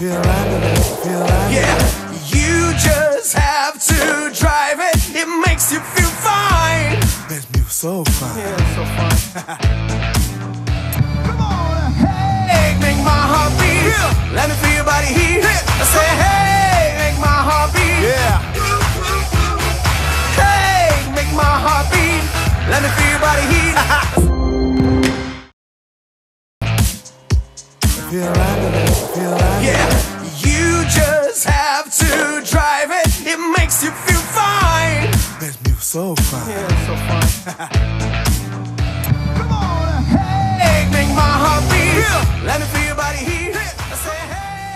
Yeah, you just have to drive it. It makes you feel fine. Makes me so fine. Yeah, so fun. Come on, hey, make my heart beat. Let me feel your body heat. I say, hey, make my heart beat. Yeah. Hey, make my heart beat. Let me feel your body heat. Yeah, you just have to drive it. It makes you feel fine. Makes me feel so fine. Yeah, so fine.